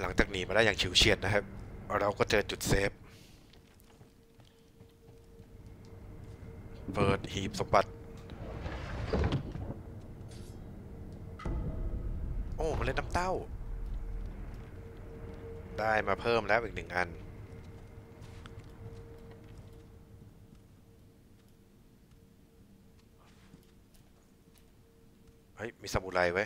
หลังจากหนีมาได้อย่างฉิวเฉียดนะครับ เราก็เจอจุดเซฟ เปิดหีบสมบัติ โอ้มาเล่นน้ำเต้า ได้มาเพิ่มแล้วอีกหนึ่งอัน เฮ้ย มีสมุไรไว้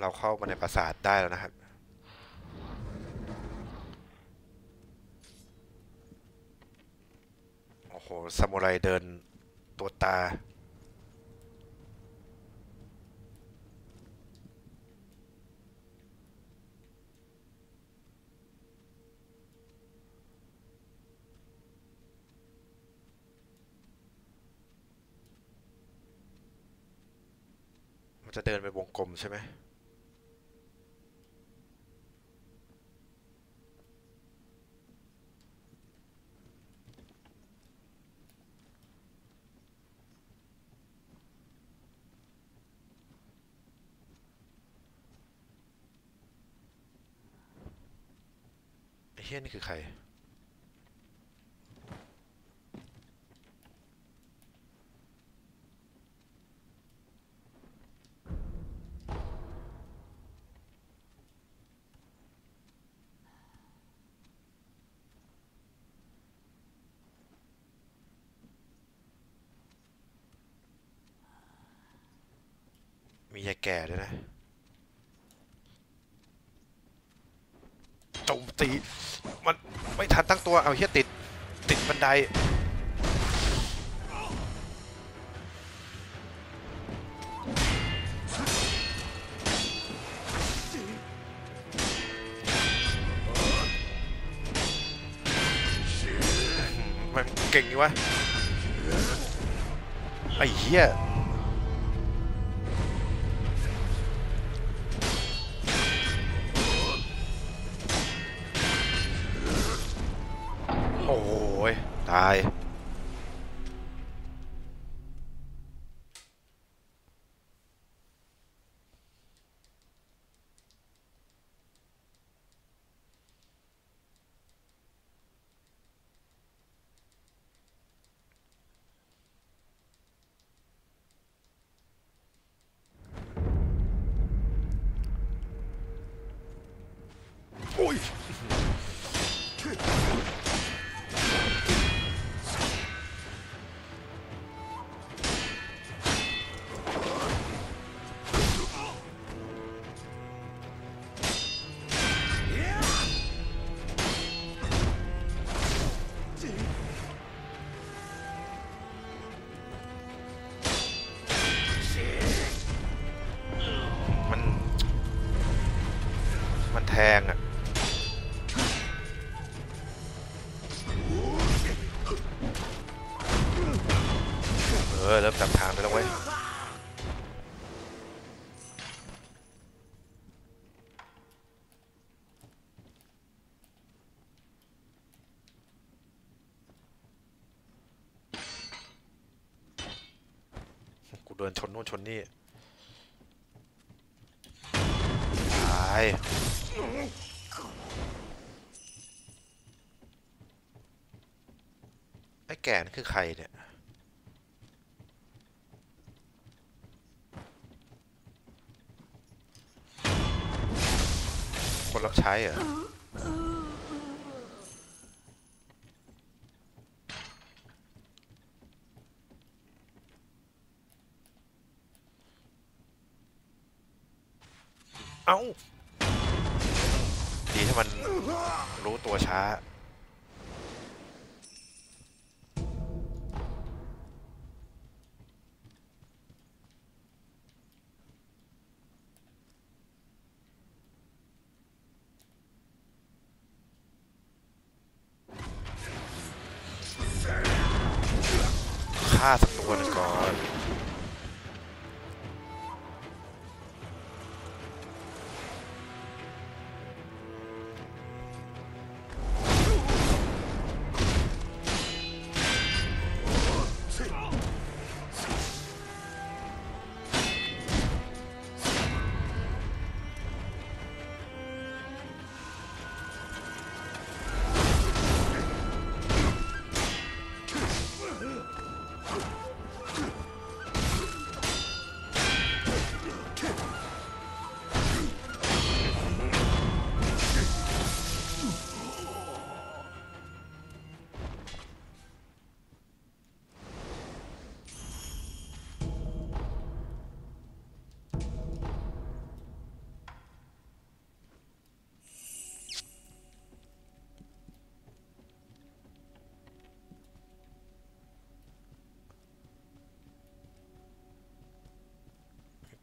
เราเข้ามาในปราสาทได้แล้วนะครับ โอ้โหซามูไรเดินตัวตา มันจะเดินไปวงกลมใช่ไหม ยนี่คือใคร มียายแก่ด้วยนะ โจมตี มันไม่ทันตั้งตัวเอาเฮียติดติดบันไดมันเก่งอยู่วะไอ้เหี้ย ต แทงอะเออเริ่มจับทางได้แล้วเว้ยกูเดินชนนู่นชนนี่ตาย ไอ้แก่นคือใครเนี่ย คนรับใช้เหรอเอา้า มันรู้ตัวช้า ฆ่าสักตัวหนึ่งก่อน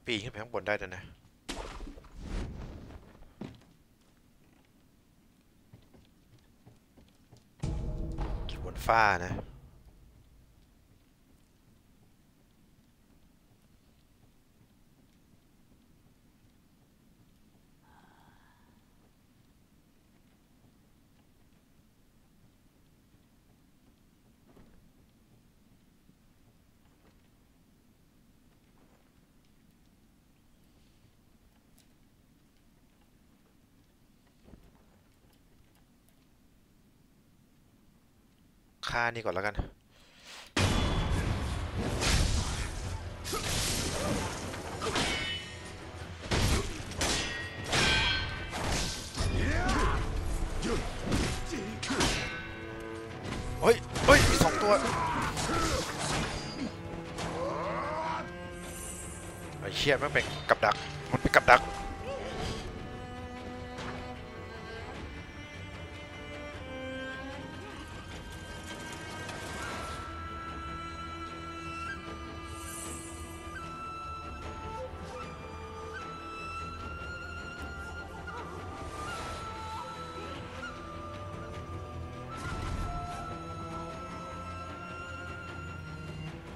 ปีนขึ้นไปข้างบนได้ด้วยนะขี่บนฟ้านะ ฆ่านี่ก่อนแล้วกัน เฮ้ย เฮ้ย มีสองตัวไอ้เชี่ยมันเป็นกับดัก มันเป็นกับดัก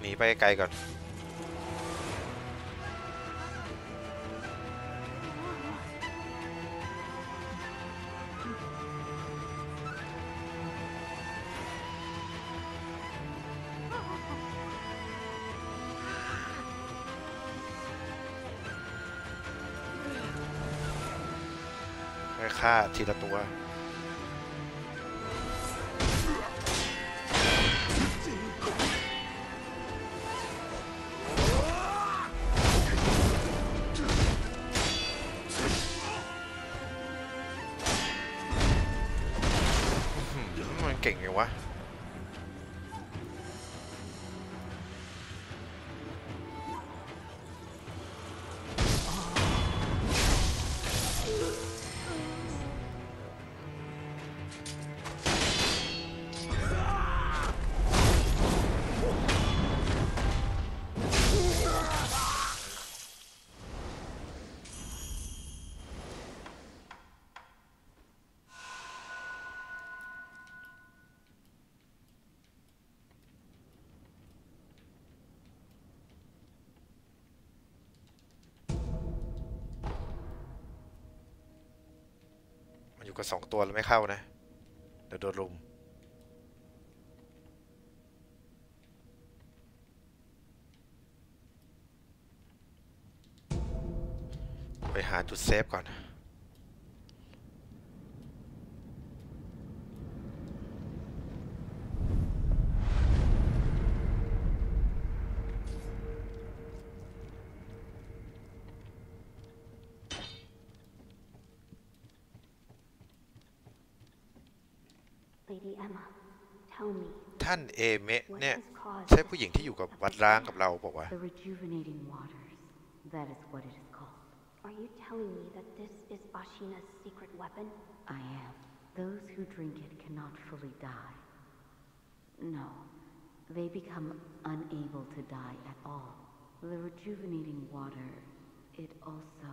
หนีไปไกลก่อน มันอยู่กับสองตัวแล้วไม่เข้านะ เดี๋ยวโดนลุมไปหาจุดเซฟก่อน ท่านเอเมะ what เนี่ย has caused ใช่ผู้หญิงที่อยู่กับวัดร้างกับเราบอกว่าวะ The rejuvenating waters. That is what it is called. Are you telling me that this is Ashina's secret weapon? I am. Those who drink it cannot fully die. No, they become unable to die at all. The rejuvenating water, it also,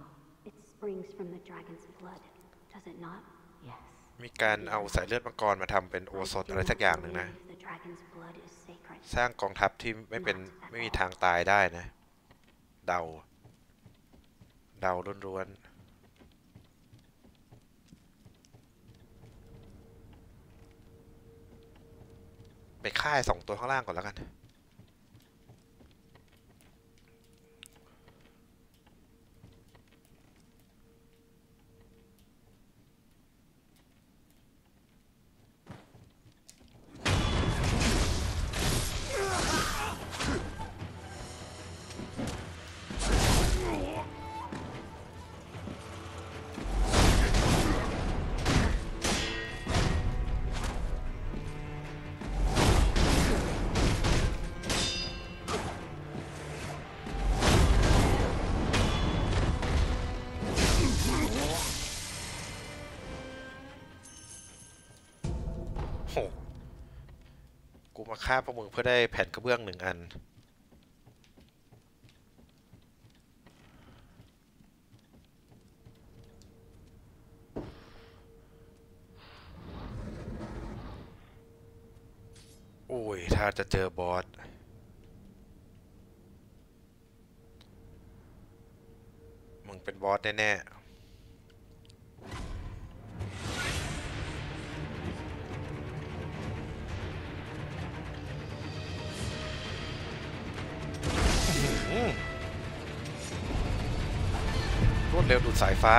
It springs from the dragon's blood, does it not? yes. มีการเอาสายเลือดมังกรมาทำเป็นโอสถอะไรสักอย่างหนึ่งนะ สร้างกองทัพที่ไม่เป็นไม่มีทางตายได้นะ เดา เดาล้วนๆไปค่ายสองตัวข้างล่างก่อนแล้วกัน มาฆ่าพวกมึงเพื่อได้แผ่นกระเบื้องหนึ่งอัน โอ้ย ถ้าจะเจอบอสมึงเป็นบอสแน่ ๆ สายฟ้า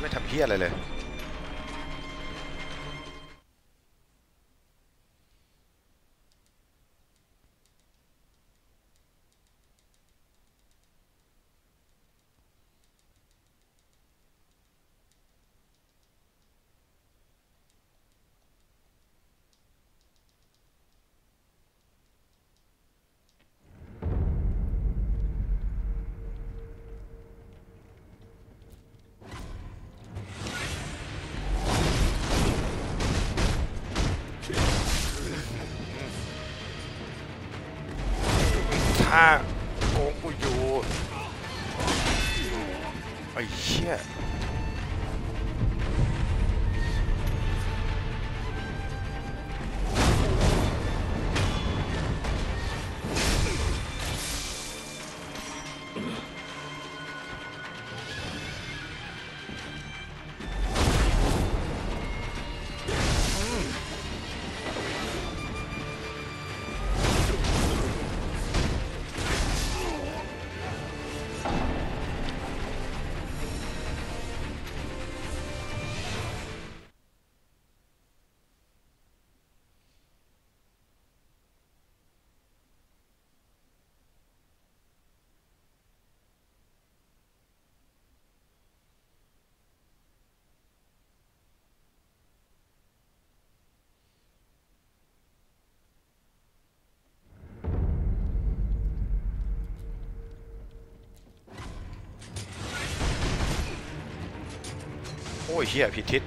ไม่ทำเพี้ยอะไรเลย ถ้ ยเฮียผิดทิศ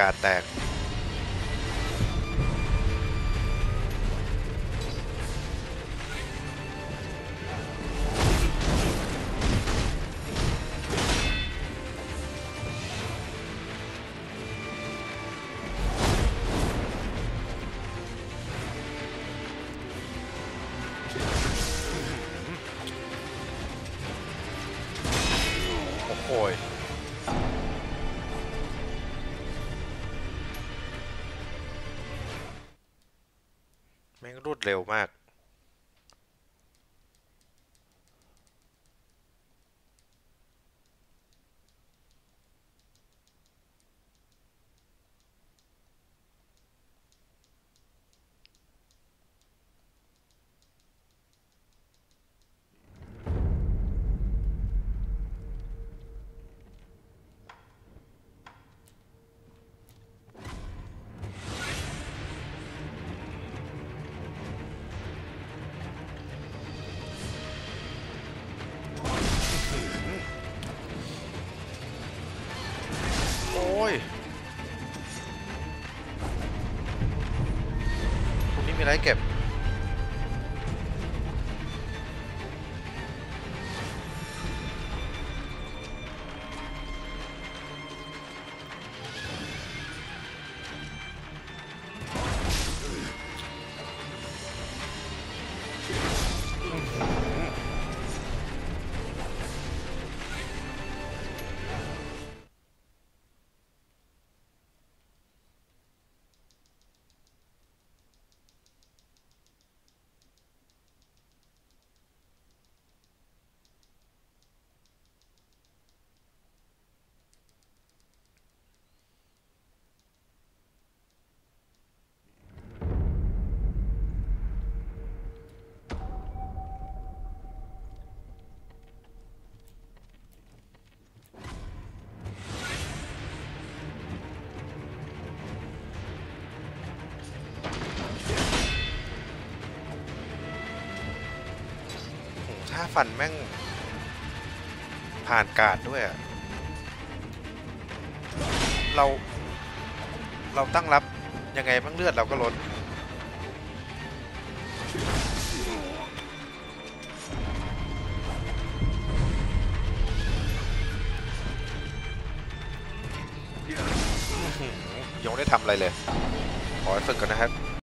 การแตก รวดเร็วมาก ยตรงนี้มีอะไรเก็บาฟันแม่ง ผ่านกาดด้วยอะเรา เราตั้งรับ ยังไงบ้างเลือดเราก็ลดยังไม่ได้ทำอะไรเลย ขอฝึกก่อนนะครับ